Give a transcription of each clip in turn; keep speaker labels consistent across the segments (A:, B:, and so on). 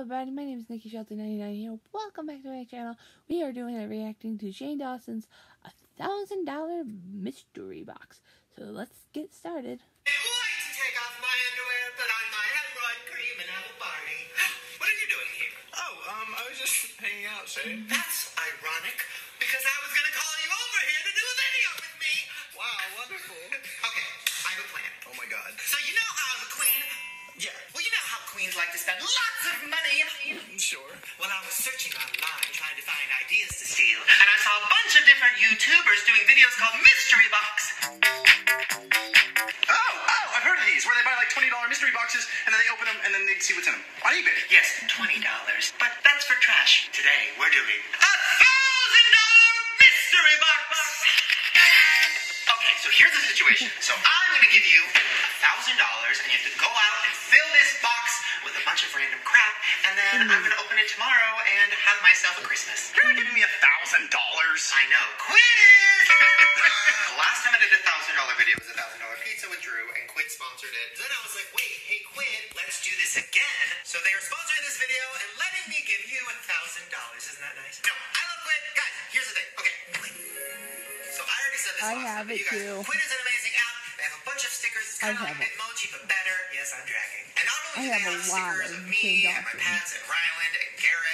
A: everybody, my name is Nikki Shelton99 here. Welcome back to my channel. We are doing a reacting to Shane Dawson's a thousand dollar mystery box. So let's get started.
B: I would like to take off my underwear, put on my hemorrhoid cream, and have a party. What are you doing here?
C: Oh, um, I was just hanging out, Shane.
B: That's ironic, because I was gonna call you over here to do a video with me.
C: Wow, wonderful.
B: Okay, I have a plan.
C: Oh my god.
B: So you know how I'm a queen?
C: Yeah,
B: queens like to spend lots of money.
C: Mm, sure.
B: Well, I was searching online trying to find ideas to steal, and I saw a bunch of different YouTubers doing videos called Mystery Box.
C: Oh, oh, I've heard of these, where they buy like $20 mystery boxes, and then they open them, and then they see what's in them. On eBay.
B: Yes, $20. Myself a Christmas.
C: You're not giving me a thousand dollars.
B: I know. Quit it! the last time I did a thousand dollar video was a thousand dollar pizza with Drew, and Quidd sponsored it. Then I was like, wait, hey Quidd, let's do this again. So they are sponsoring this video and letting me give you a thousand dollars. Isn't that nice? No, I love Quidd. Guys, here's the thing. Okay, Quidd. So I already said this
A: I
B: last
A: have
B: time,
A: it
B: you guys,
A: too.
B: Quidd is an amazing app. They have a bunch of stickers. It's
A: I
B: of like
A: have it.
B: Bitmoji, but better. Yes, I'm dragging. And not only
A: I
B: do
A: have
B: they
A: a
B: have
A: lot
B: stickers
A: of
B: of me and my
A: Dawson.
B: pets and Ryland and Garrett.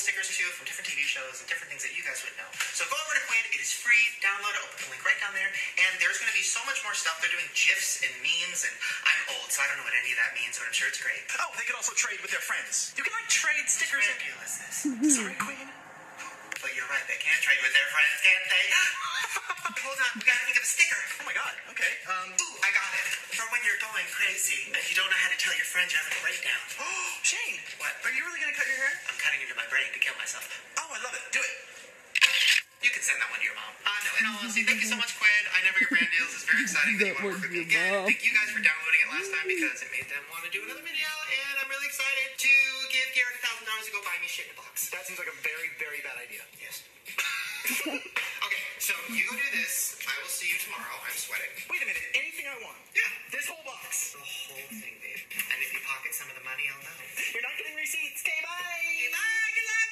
B: Stickers too from different TV shows and different things that you guys would know. So go over to Quidd. It is free. Download it. Open the link right down there. And there's going to be so much more stuff. They're doing gifs and memes. And I'm old, so I don't know what any of that means, but I'm sure it's great.
C: Oh, they could also trade with their friends. You can like trade stickers and.
B: Ridiculousness.
C: Sorry, Queen.
B: Right. They can trade with their friends, can't they? Hold on. We got to think of a sticker.
C: Oh my god. Okay. Um.
B: Ooh, I got it. For when you're going crazy and you don't know how to tell your friends you're having a breakdown.
C: Oh, Shane.
B: What?
C: Are you really gonna cut your hair?
B: I'm cutting into my brain to kill myself.
C: Oh, I love it. Do it.
B: You can send that one to your mom. Uh, no, in all honesty, thank you so much, Quidd. I never get brand deals. It's very exciting that you want to work with me again. Thank you guys for downloading it last time because it made them want to do another video, and I'm really excited to give Garrett a thousand dollars to go buy me shit in a box.
C: That seems like a very, very bad idea.
B: Money, I'll know.
C: You're not getting receipts. Okay, bye.
B: Bye. Good luck.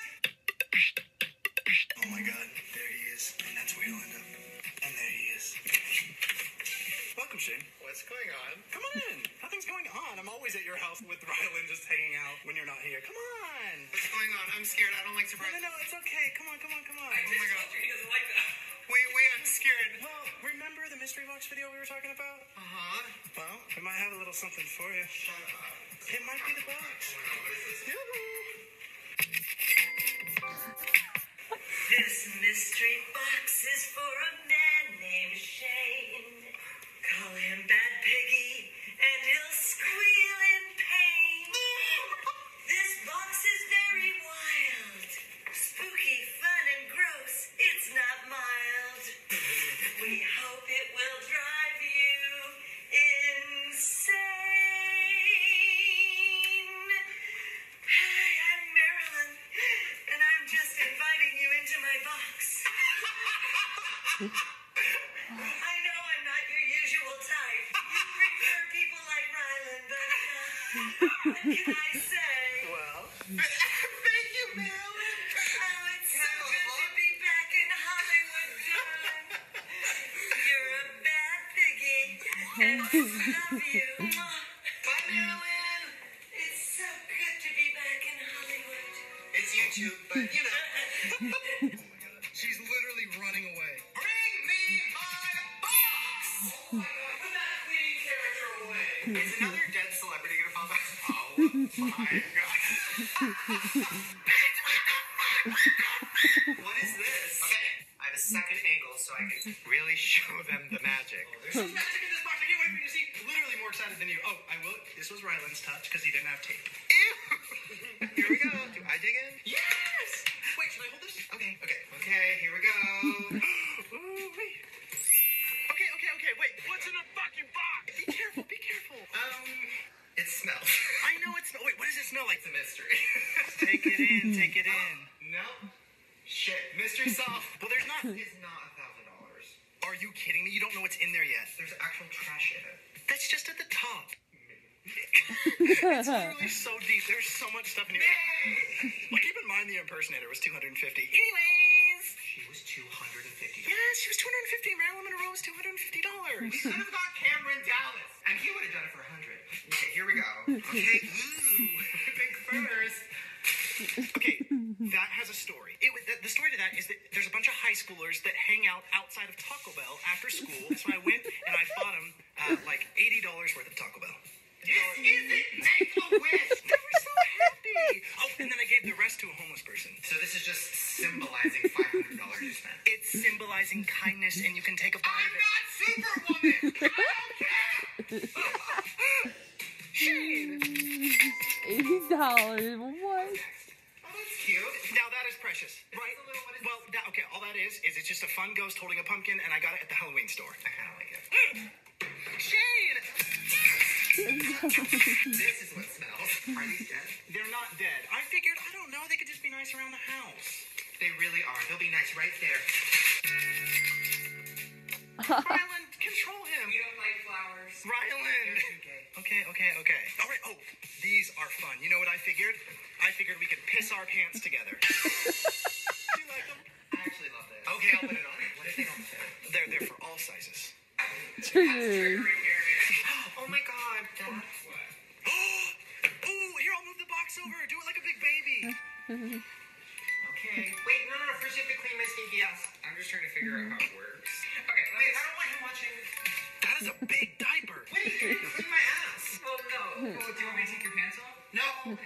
C: Oh my god, there he is. And that's where he'll end up. And there he is. Welcome, Shane.
B: What's going on?
C: Come on in. Nothing's going on. I'm always at your house with Ryland just hanging out when you're not here. Come on.
B: What's going on? I'm scared. I don't like
C: No,
B: surprises.
C: no, no, it's okay. Come on, come on, come on.
B: Oh my god. He doesn't like that. Wait, wait, I'm scared.
C: Well, remember the mystery box video we were talking about?
B: Uh huh.
C: Well, we might have a little something for you.
B: Shut up.
C: It might be the box.
B: No, what is this?
D: This mystery box is for a man named Shane. What can I say?
C: Well,
B: Thank you, Marilyn.
D: Oh, it's so good to be back in Hollywood. You're a bad piggy, and I love you.
B: Bye, Marilyn.
D: It's so good to be back in Hollywood.
B: It's YouTube, but you know. what is this? Okay, I have a second angle so I can really show them the magic.
C: Oh, there's some magic in this box. I can't wait for you to see. Literally more excited than you. Oh, I will. This was Ryland's touch because he didn't have tape.
B: Ew! Here we go. Do I dig in?
C: Take it in. Take it in.
B: no. Shit. Mystery solved.
C: Well, there's not.
B: It's not a thousand dollars.
C: Are you kidding me? You don't know what's in there yet.
B: There's actual trash in it.
C: That's just at the top. it's literally so deep. There's so much stuff in here. Well, keep in mind the impersonator was 250. Anyways.
B: She was $250.
C: Yes, she was 250. Marilyn Monroe was $250.
B: We
C: to that is that there's a bunch of high schoolers that hang out outside of Taco Bell after school. So I went and I bought them uh, like eighty dollars worth of Taco Bell.
B: This isn't Make a Wish.
C: They were so happy. Oh, and then I gave the rest to a homeless person.
B: So this is just symbolizing $500 you spent.
C: It's symbolizing kindness, and you can take a bite
B: I'm
C: of it.
B: not Superwoman. I don't care.
C: Shane.
A: Eighty dollars.
C: Just a fun ghost holding a pumpkin, and I got it at the Halloween store.
B: I kind of like it. Mm.
C: Shane.
B: This is what smells. Are these dead?
C: They're not dead. I figured, I don't know, they could just be nice around the house.
B: They really are. They'll be nice right there.
C: Ryland, control him.
B: You don't like flowers.
C: Ryland.
B: Okay.
C: Okay, okay, okay. All right. Oh, these are fun. You know what I figured? I figured we could piss our pants together.
B: Okay, I'll put it on. What if they don't fit?
C: They're there for all sizes.
A: Dude.
B: Oh my god. Dad.
C: Ooh, here, I'll move the box over. Do it like a big baby.
B: Okay. Wait, no, no, no. First you have to clean my stinky ass. I'm just trying to figure out how it works. Okay, wait, I don't want him watching.
C: That is a big diaper.
B: Wait, you didn't clean my ass. Oh no. Oh, do you want me to take your pants off? No.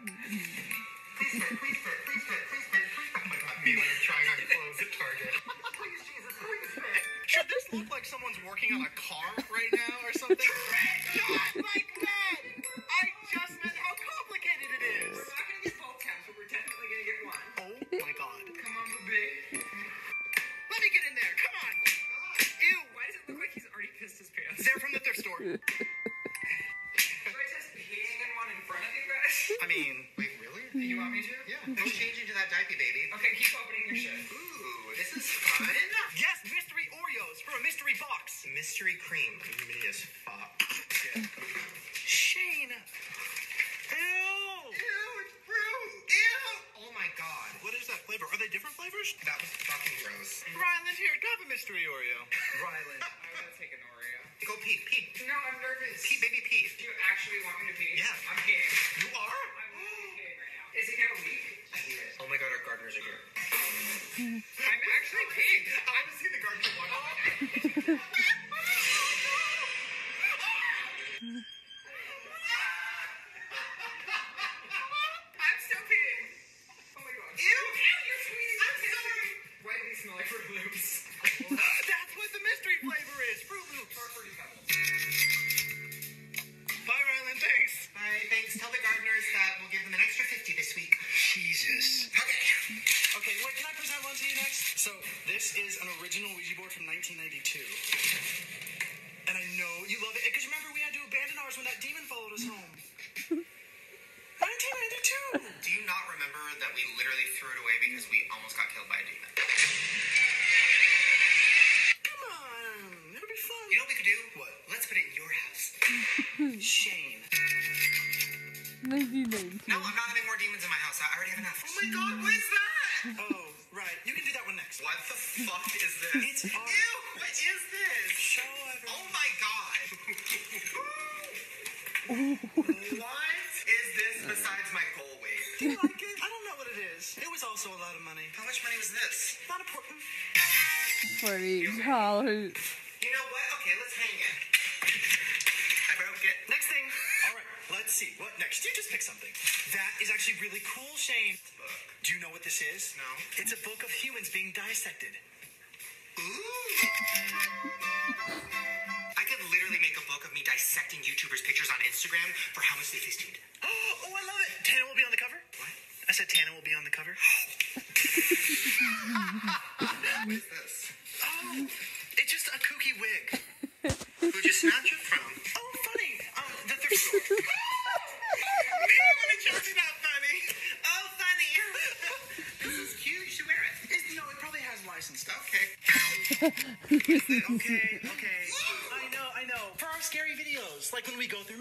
C: money.
B: How much money was this?
C: Not important.
A: Forty dollars.
B: You know what? Okay, let's hang it. I broke it.
C: Next thing. All right, let's see. What next? You just pick something. That is actually really cool, Shane.
B: Book.
C: Do you know what this is?
B: No.
C: It's a book of humans being dissected.
B: Ooh. I could literally make a book of me dissecting YouTubers' pictures on Instagram for how much they feasted.
C: Oh, oh, I love it. Tana will be on the cover.
B: What?
C: I said Tana will be on the cover.
B: What is this?
C: Oh, it's just a kooky wig.
B: Who'd you snatch it from?
C: Oh, funny. Um, the thrift store.
B: Me when a joke's not funny. Oh, funny. this is cute. You should wear it.
C: It- no, it probably has license stuff.
B: Okay.
C: Okay, okay. I know, I know. For our scary videos, like when we go through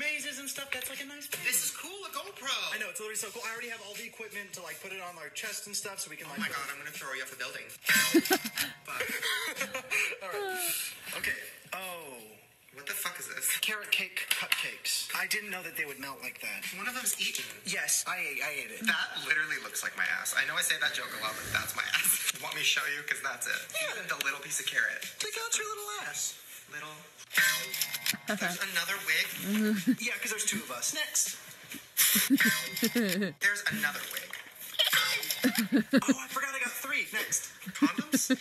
B: cool.
C: I know it's literally so cool. I already have all the equipment to like put it on our chest and stuff, so we can Like, Oh
B: my god, I'm gonna throw you off a building. Fuck.
C: Okay. Oh,
B: What the fuck is this?
C: carrot cake cupcakes. I didn't know that they would melt like that.
B: One of them's eaten.
C: Yes, I ate. I ate it.
B: That literally looks like my ass. I know I say that joke a lot, but that's my ass. Want me to show you? Because that's it. Even the little piece of carrot.
C: Take out your little ass.
B: Little. There's another wig. Mm-hmm.
C: Yeah, because there's two of us. Next.
B: There's another wig.
C: Oh, I forgot I got three. Next.
B: Condoms?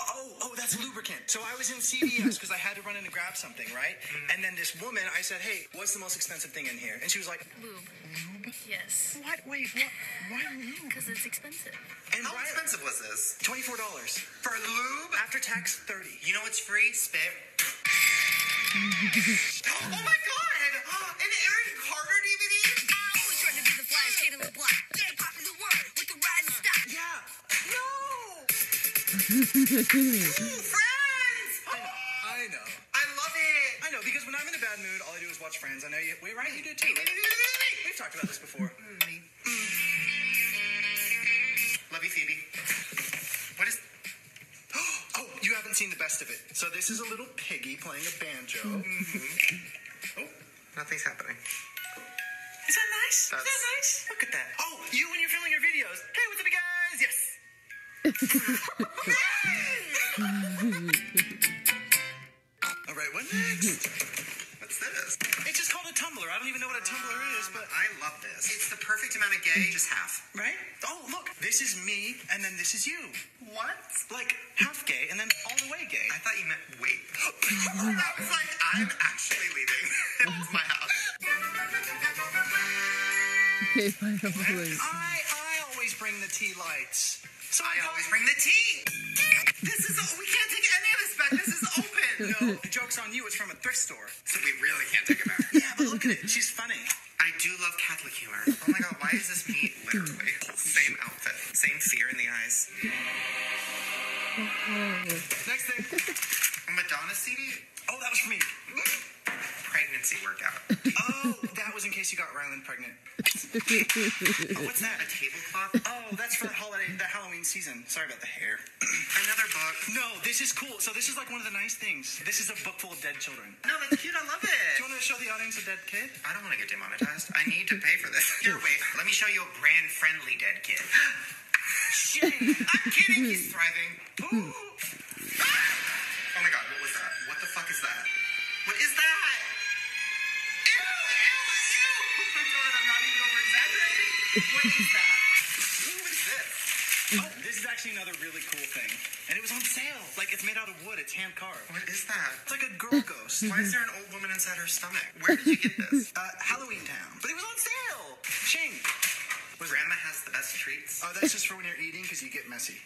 C: Oh, oh, that's lubricant. So I was in CVS because I had to run in and grab something, right? Mm. And then this woman, I said, "Hey, what's the most expensive thing in here?" And she was like,
E: Lube. Lube? Yes.
C: "What? Wait, what? Why lube?"
E: Because it's expensive.
C: And
B: How
C: why-
B: expensive was this?
C: Twenty-four dollars
B: For lube?
C: after tax. Thirty.
B: You know what's free? Spit. oh my god! Friends!
C: I know. I know.
B: I love it!
C: I know because when I'm in a bad mood, all I do is watch Friends. I know you. Wait, right? You do too.
B: Wait.
C: We've talked about this before.
B: Mm, me. Mm. Love you, Phoebe. What is.
C: Oh, you haven't seen the best of it. So this is a little piggy playing a banjo. Mm-hmm.
B: Oh, nothing's happening.
C: Is that nice? Is that nice? Look at that. Oh, you when you're filming your videos. Hey, guys? Yes. All right, what next?
B: What's this?
C: It's just called a tumbler. I don't even know what a tumbler is, but
B: I love this. It's the perfect amount of gay, just half.
C: right? Oh, look, this is me, and then this is you.
B: What?
C: Like half gay, and then all the way gay.
B: I thought you meant wait. I was like, I'm actually leaving. it's my house.
A: Okay, fine, I'm please.
C: I I always bring the tea lights. So
B: I always bring the tea. This is. We can't take any of this back. This is open.
C: No, the joke's on you. It's from a thrift store.
B: So we really can't take it back.
C: Yeah, but look at it. She's funny.
B: I do love Catholic humor. Oh my god, why is this me literally same outfit, same fear in the eyes?
C: Next thing.
B: A Madonna CD,
C: Oh, that was for me.
B: pregnancy workout.
C: Oh, that was in case you got Ryland pregnant.
B: Oh, what's that? A tablecloth?
C: Oh, that's for the holiday, the Halloween season. Sorry about the hair.
B: Another book.
C: No, this is cool. So this is like one of the nice things. This is a book full of dead children.
B: No, that's cute. I love it.
C: Do you want to show the audience a dead kid?
B: I don't want to get demonetized. I need to pay for this. Here, wait. Let me show you a brand friendly dead kid.
C: Shame.
B: I'm kidding. He's thriving. Ooh. Ah! Oh my god, what was that? What the fuck is that? What is that? Ew, ew, ew. Oh my god, I'm not even over exaggerating. What is that?
C: Actually another really cool thing. And it was on sale. Like, it's made out of wood. It's hand carved.
B: What is that?
C: It's like a girl ghost.
B: Why is there an old woman inside her stomach? Where did you get this?
C: Uh, Halloween Town. But it was on sale. Shame.
B: Grandma has the best treats.
C: Oh, that's just for when you're eating because you get messy.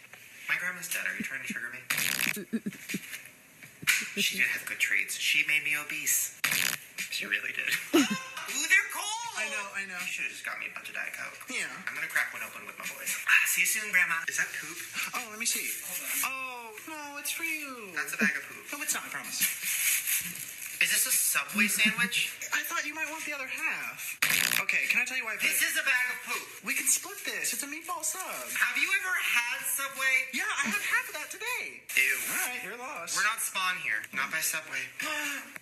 B: My grandma's dead. Are you trying to trigger me? she did have good treats. She made me obese. She really did. Ooh, they're cold.
C: I know.
B: You should have just got me a bunch of Diet Coke.
C: Yeah.
B: I'm gonna crack one open with my boys. Ah, see you soon, Grandma. Is that poop?
C: Oh, let me see. Oh, no, it's for you.
B: That's a bag of poop.
C: No, it's not, I promise.
B: Is this a Subway sandwich?
C: I thought you might want the other half. Okay, can I tell you why I
B: This is a bag of poop.
C: We can split this. It's a meatball sub.
B: Have you ever had Subway?
C: Yeah, I had half of that today.
B: Ew.
C: All right, you're lost.
B: We're not Spawn here. Not by Subway.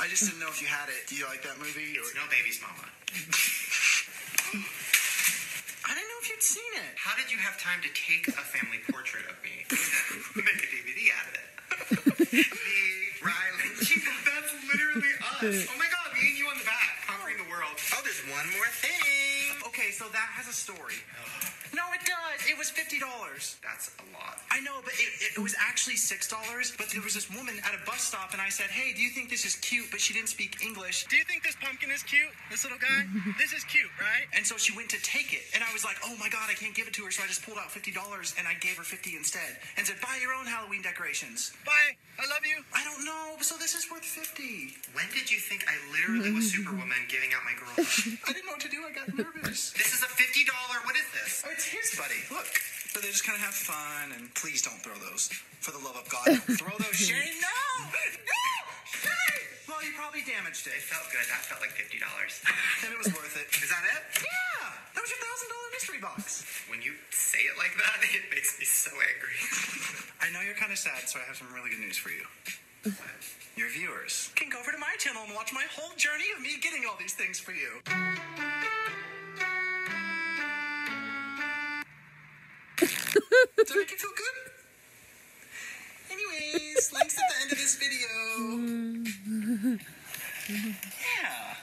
C: I just didn't know if you had it. Do you like that movie? Or...
B: It's no baby's mama.
C: I didn't know if you'd seen it.
B: How did you have time to take a family portrait of me? and Make a DVD out of it. me, Riley. That's literally us. Oh my god, me and you on the back, conquering the world. Oh, there's one more thing.
C: Okay, so that has a story. No, it does. It was fifty dollars.
B: That's a lot.
C: I know, but it, it was actually six dollars. But there was this woman at a bus stop, and I said, "Hey, do you think this is cute?" But she didn't speak English. Do you think this pumpkin is cute? This little guy? this is cute, right? And so she went to take it, and I was like, "Oh my god, I can't give it to her." So I just pulled out fifty dollars, and I gave her fifty instead, and said, "Buy your own Halloween decorations." Bye. I love you. I don't know. So this is worth fifty.
B: When did you think I literally was Superwoman giving out my girl?
C: I didn't know what to do. I got nervous.
B: this is a fifty dollar. What is this?
C: Oh, it's his buddy. Look. So they just kind of have fun, and please don't throw those. For the love of God, don't throw those. Shane, no! No! Shane! Well, you probably damaged it.
B: It felt good. That felt like fifty dollars.
C: Then it was worth it.
B: Is that it?
C: Yeah, that was your thousand dollar mystery box.
B: When you say it like that, it makes me so angry.
C: I know you're kind of sad, so I have some really good news for you. Your viewers can go over to my channel and watch my whole journey of me getting all these things for you. Does that make you feel good? Anyways, links at the end of this video. Yeah.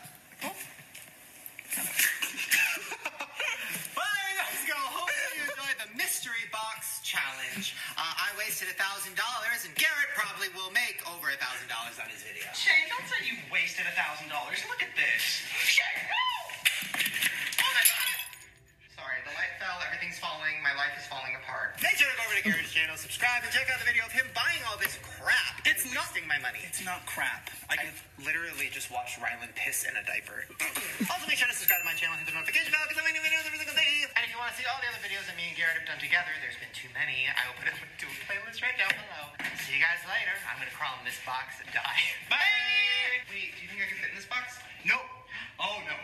B: Done together, there's been too many. I will put a link to a playlist right down below. See you guys later. I'm gonna crawl in this box and die. Bye. Wait, do you think I can fit in this box?
C: Nope. Oh no.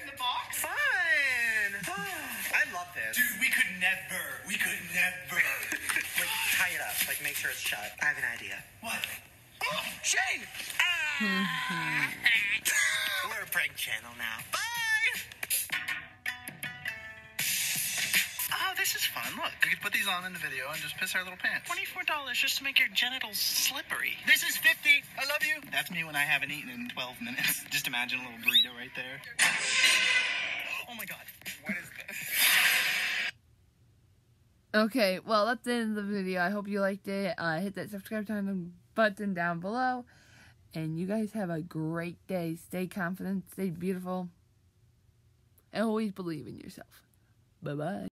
B: in the box. Fine. I love this.
C: Dude, we could never. We could never.
B: Like, tie it up. Like, make sure it's shut. I have an idea.
C: what? Oh, Shane! Ah!
B: We're a prank channel now. Bye.
C: Fun. Look, we could put these on in the video and just piss our little pants. Twenty-four dollars just to make your genitals slippery. This is fifty. I love you. That's me when I haven't eaten in twelve minutes. Just imagine a little burrito right there. Oh my god.
B: What is this?
A: Okay, well, that's the end of the video. I hope you liked it. Uh, hit that subscribe button button down below. And you guys have a great day. Stay confident, stay beautiful, and always believe in yourself. Bye bye.